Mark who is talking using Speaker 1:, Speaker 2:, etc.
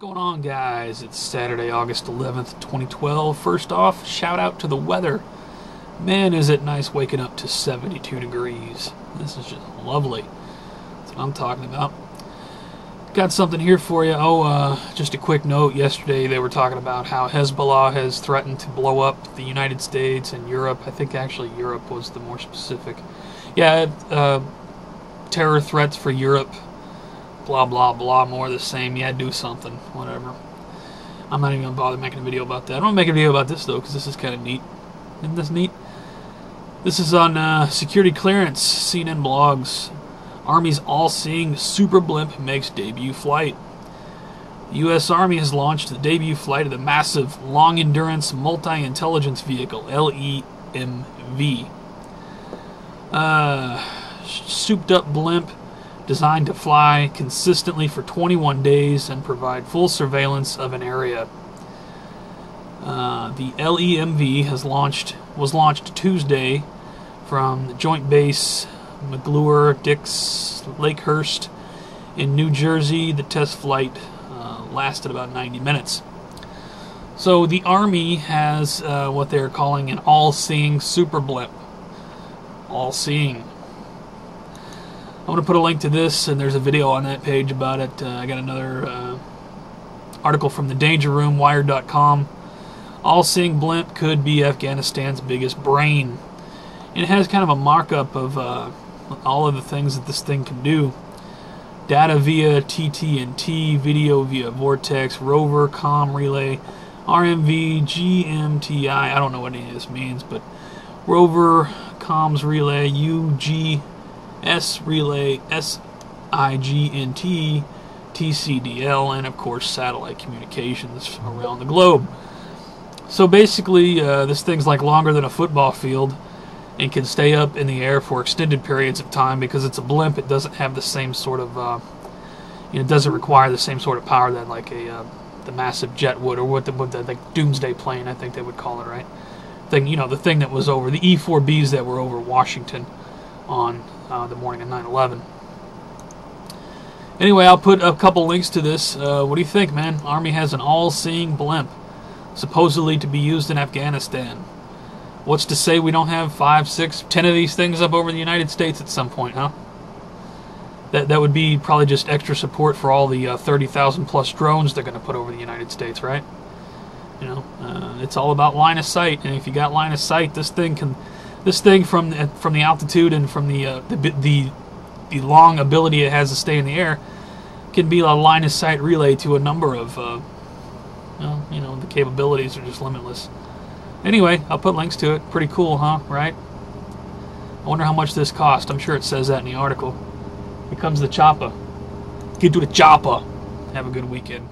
Speaker 1: going on, guys? It's Saturday, August 11th, 2012. First off, shout out to the weather. Man, is it nice waking up to 72 degrees. This is just lovely. That's what I'm talking about. Got something here for you. Oh, uh, just a quick note. Yesterday they were talking about how Hezbollah has threatened to blow up the United States and Europe. I think actually Europe was the more specific. Yeah, uh, terror threats for Europe blah blah blah more the same. Yeah do something whatever. I'm not even gonna bother making a video about that. I'm gonna make a video about this though because this is kind of neat. Isn't this neat? This is on uh, security clearance cnn blogs. Army's all-seeing super blimp makes debut flight. U.s army has launched the debut flight of the massive long endurance multi-intelligence vehicle lemv uh, souped up blimp designed to fly consistently for 21 days and provide full surveillance of an area. Uh, the LEMV has launched was launched Tuesday from the Joint Base McGuire Dix Lakehurst in New Jersey. The test flight uh, lasted about 90 minutes. So the Army has uh, what they're calling an all-seeing super blimp. All-seeing. I'm going to put a link to this, and there's a video on that page about it. Uh, I got another uh, article from the Danger Room, Wired.com. All seeing blimp could be Afghanistan's biggest brain. And it has kind of a markup of uh, all of the things that this thing can do data via TTNT, video via Vortex, rover, com relay, RMV, GMTI. I don't know what any of this means, but rover, comms relay, UG. S relay, SIGINT, TCDL, and of course satellite communications around the globe. So basically, uh, this thing's like longer than a football field and can stay up in the air for extended periods of time because it's a blimp. It doesn't have the same sort of, uh, you know, it doesn't require the same sort of power that like a uh, the massive jet would, or what the, what the like doomsday plane, I think they would call it, right? Thing, you know, the thing that was over the E-4Bs that were over Washington on uh, the morning of 9/11. Anyway, I'll put a couple links to this. Uh, what do you think, man? Army has an all-seeing blimp, supposedly to be used in Afghanistan. What's to say we don't have five, six, ten of these things up over the United States at some point, huh? That that would be probably just extra support for all the uh, 30,000 plus drones they're going to put over the United States, right? You know, uh, it's all about line of sight, and if you got line of sight, this thing can this thing from the, from the altitude and from the, uh, the the the long ability it has to stay in the air can be a line of sight relay to a number of uh, well, you know the capabilities are just limitless. Anyway, I'll put links to it. Pretty cool, huh? Right? I wonder how much this cost. I'm sure it says that in the article. Here comes the chopper. Get to the chopper. Have a good weekend.